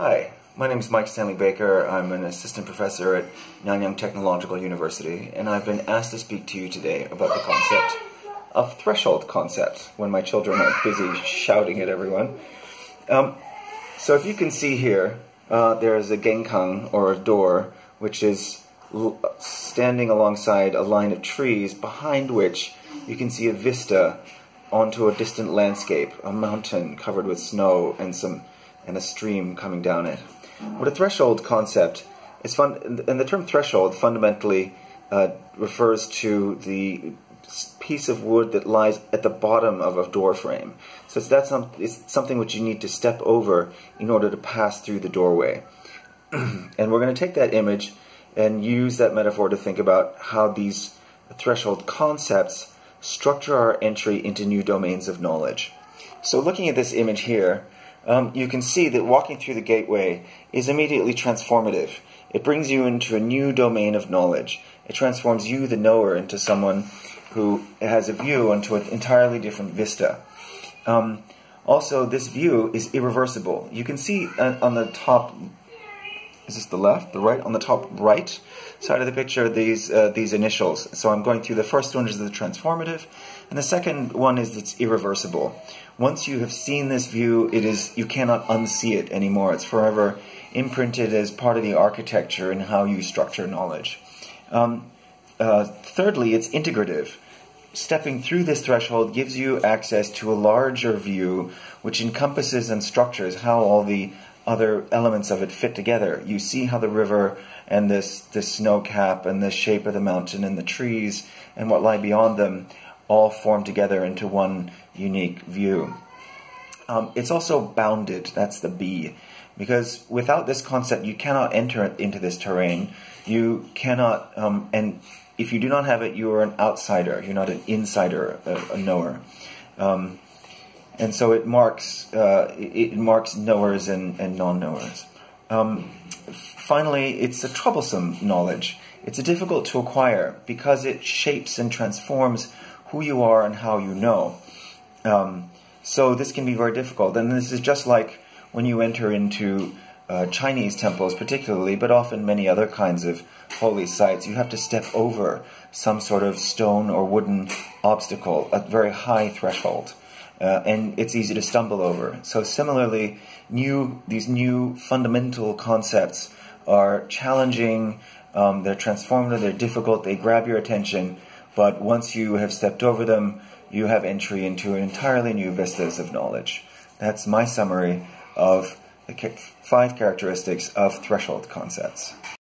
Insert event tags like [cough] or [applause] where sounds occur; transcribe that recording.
Hi, my name is Mike Stanley Baker. I'm an assistant professor at Nanyang Technological University, and I've been asked to speak to you today about the concept of threshold concept when my children are busy shouting at everyone. Um, so if you can see here, uh, there's a genkang, or a door, which is standing alongside a line of trees behind which you can see a vista onto a distant landscape, a mountain covered with snow and some and a stream coming down it. What a threshold concept is fun, and the term threshold fundamentally uh, refers to the piece of wood that lies at the bottom of a door frame. So it's, that's some, it's something which you need to step over in order to pass through the doorway. [clears throat] and we're going to take that image and use that metaphor to think about how these threshold concepts structure our entry into new domains of knowledge. So looking at this image here, um, you can see that walking through the gateway is immediately transformative. It brings you into a new domain of knowledge. It transforms you, the knower, into someone who has a view onto an entirely different vista. Um, also, this view is irreversible. You can see on the top is this the left, the right? On the top right side of the picture, these uh, these initials. So I'm going through the first one is the transformative, and the second one is it's irreversible. Once you have seen this view, it is you cannot unsee it anymore. It's forever imprinted as part of the architecture and how you structure knowledge. Um, uh, thirdly, it's integrative. Stepping through this threshold gives you access to a larger view which encompasses and structures how all the other elements of it fit together. You see how the river and this, this snow cap and the shape of the mountain and the trees and what lie beyond them all form together into one unique view. Um, it's also bounded, that's the B, because without this concept you cannot enter into this terrain. You cannot, um, and if you do not have it, you are an outsider, you're not an insider, a, a knower. Um, and so it marks uh, it marks knowers and, and non-knowers. Um, finally, it's a troublesome knowledge. It's difficult to acquire because it shapes and transforms who you are and how you know. Um, so this can be very difficult, and this is just like when you enter into uh, Chinese temples, particularly, but often many other kinds of holy sites. You have to step over some sort of stone or wooden obstacle, a very high threshold uh, and it's easy to stumble over. So similarly, new these new fundamental concepts are challenging. Um, they're transformative. They're difficult. They grab your attention. But once you have stepped over them, you have entry into an entirely new vistas of knowledge. That's my summary of the five characteristics of threshold concepts.